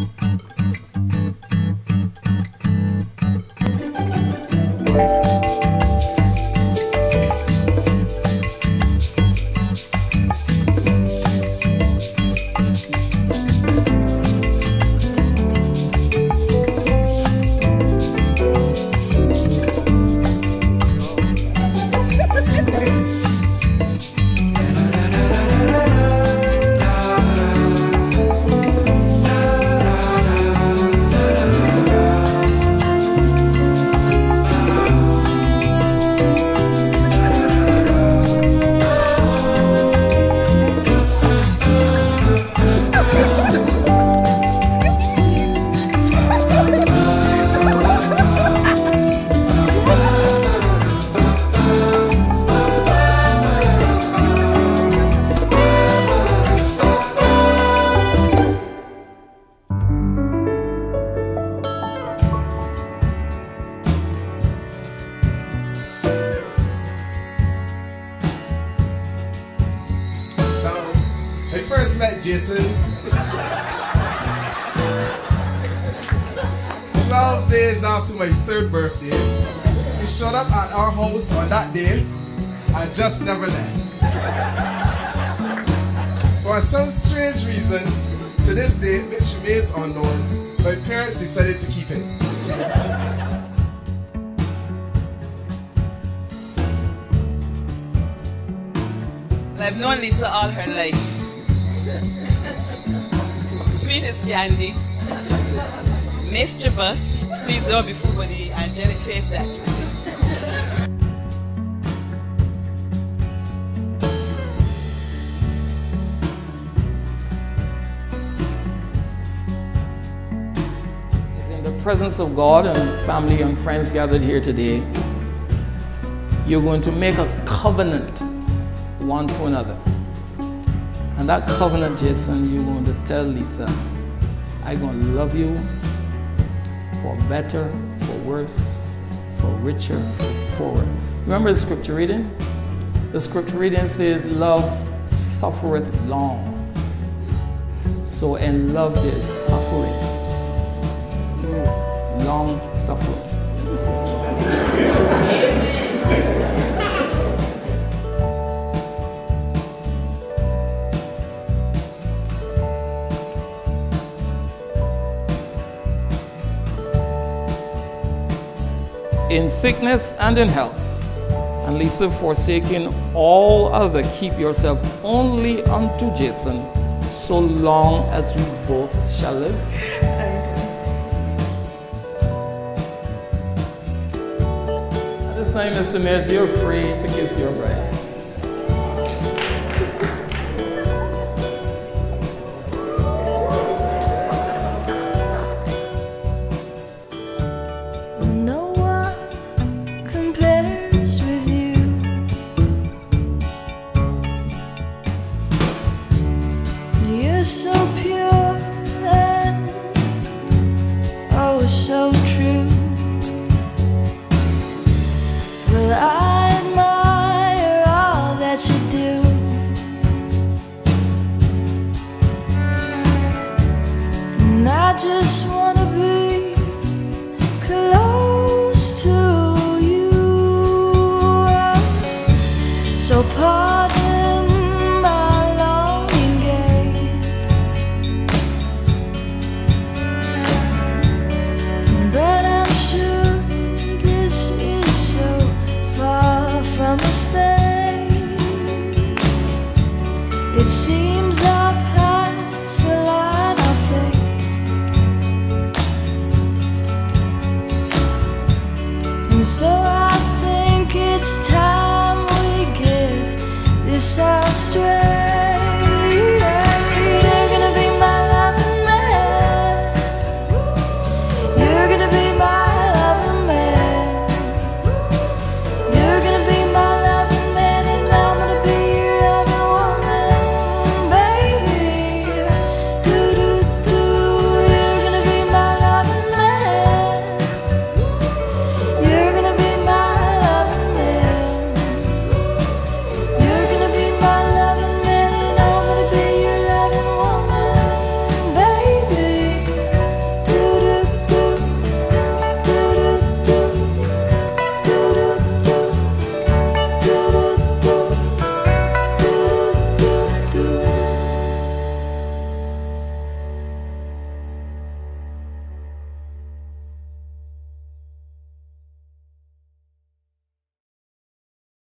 Mm-hmm. Jason. 12 days after my third birthday, he showed up at our house on that day and just never left. For some strange reason, to this day, which remains unknown, my parents decided to keep him. I've known Lisa all her life. Sweetest candy. Mischievous. Please don't be fooled by the angelic face that you see. in the presence of God and family and friends gathered here today, you're going to make a covenant one to another. And that covenant, Jason, you're going to tell Lisa, I'm going to love you for better, for worse, for richer, for poorer. Remember the scripture reading? The scripture reading says, Love suffereth long. So in love there is suffering. Long suffering. In sickness and in health. And Lisa, forsaking all other, keep yourself only unto Jason, so long as we both shall live. This time, Mr. Mayor, you're free to kiss your bride. So true. Well, I admire all that you do. And I just desire